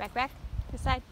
Back, back, this side.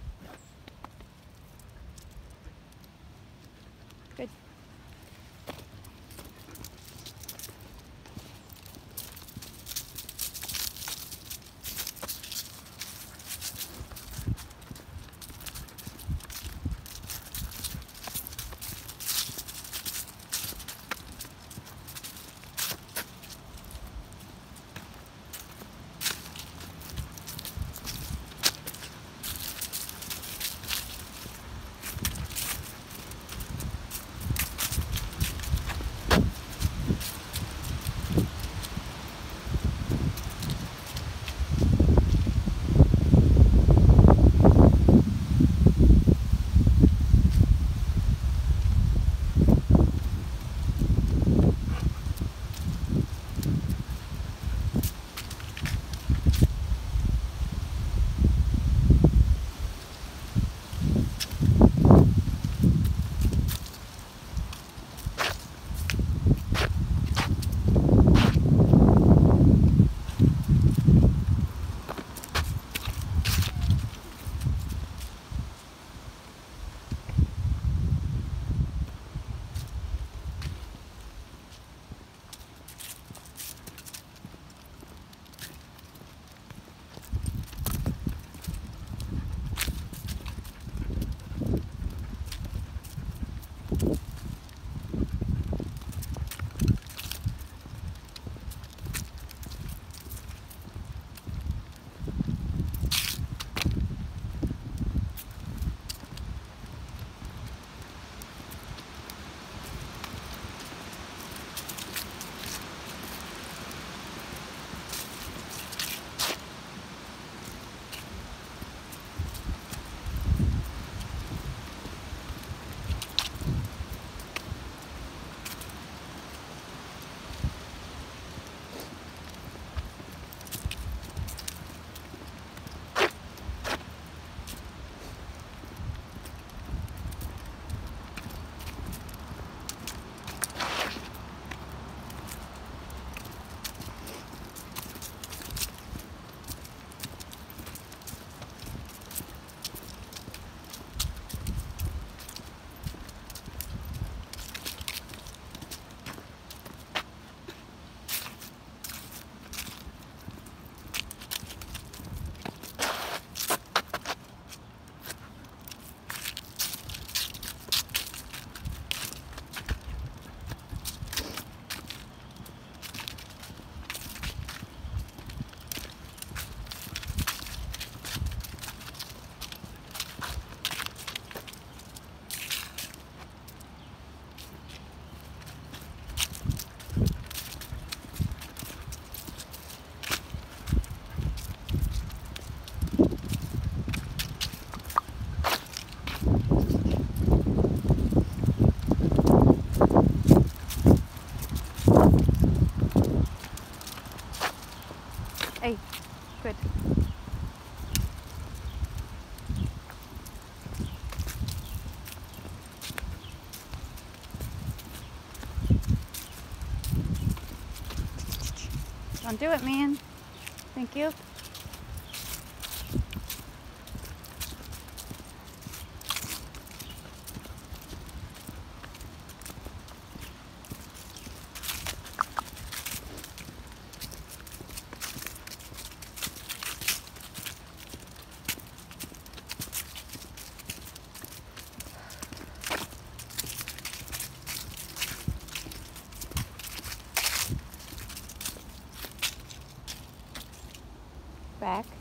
Don't do it, man. Thank you. back.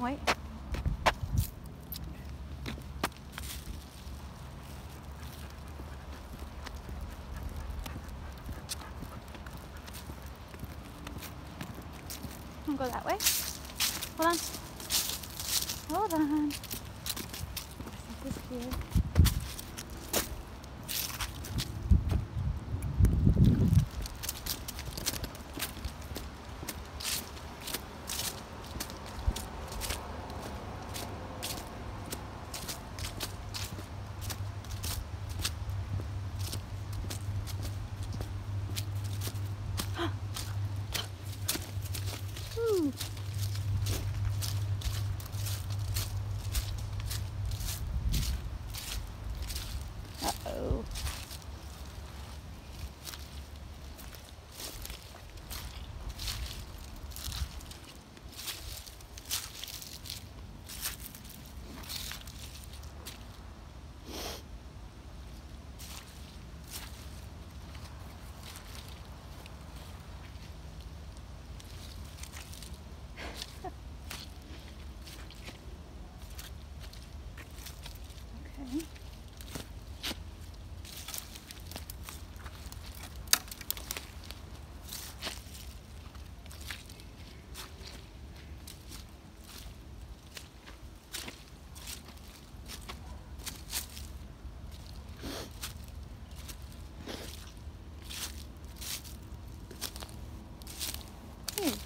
point? Don't go that way. Hold on. Hold on. This is here.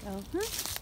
Huh?